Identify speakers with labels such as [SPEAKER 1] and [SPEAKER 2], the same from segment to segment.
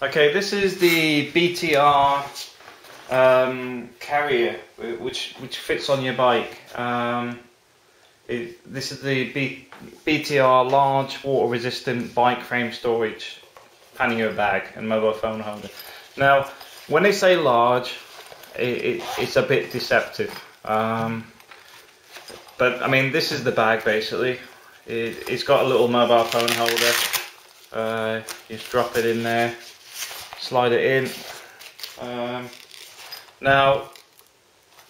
[SPEAKER 1] Okay, this is the BTR um, carrier, which which fits on your bike. Um, it, this is the B, BTR large water resistant bike frame storage pannier bag and mobile phone holder. Now, when they say large, it, it, it's a bit deceptive. Um, but I mean, this is the bag basically. It, has got a little mobile phone holder. Uh, just drop it in there slide it in. Um, now,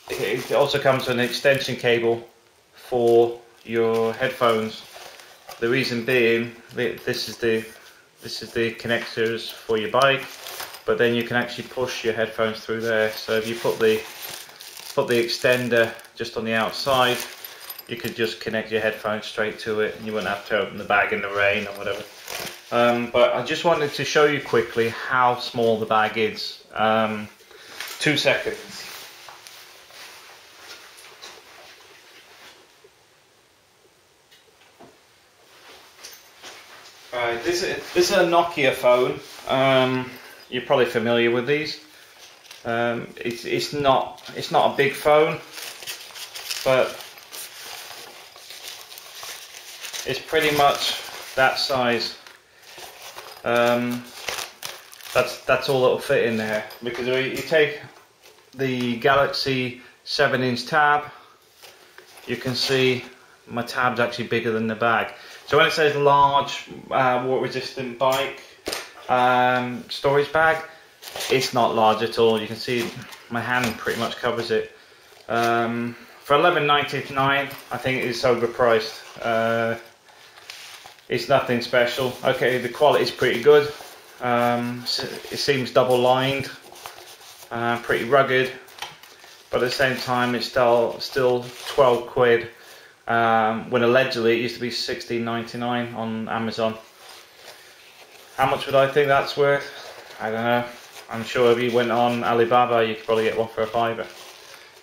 [SPEAKER 1] it also comes with an extension cable for your headphones. The reason being, this is the this is the connectors for your bike, but then you can actually push your headphones through there. So if you put the put the extender just on the outside, you could just connect your headphones straight to it, and you wouldn't have to open the bag in the rain or whatever. Um, but I just wanted to show you quickly how small the bag is. Um, two seconds. Right, this is, this is a Nokia phone. Um, you're probably familiar with these. Um, it's, it's not it's not a big phone, but it's pretty much that size. Um, that's that's all that'll fit in there. Because you take the Galaxy 7 inch tab you can see my tab's actually bigger than the bag. So when it says large uh, water resistant bike um, storage bag it's not large at all. You can see my hand pretty much covers it. Um, for 11.99 I think it is overpriced. Uh, it's nothing special. Okay, the quality is pretty good. Um, it seems double lined, uh, pretty rugged, but at the same time it's still still 12 quid. Um, when allegedly it used to be 16.99 on Amazon. How much would I think that's worth? I don't know. I'm sure if you went on Alibaba, you could probably get one for a fiver.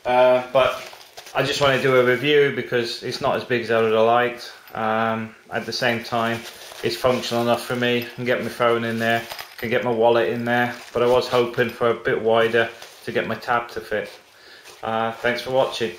[SPEAKER 1] Uh, but I just want to do a review because it's not as big as I would have liked. Um, at the same time, it's functional enough for me. I can get my phone in there, I can get my wallet in there, but I was hoping for a bit wider to get my tab to fit. Uh, thanks for watching.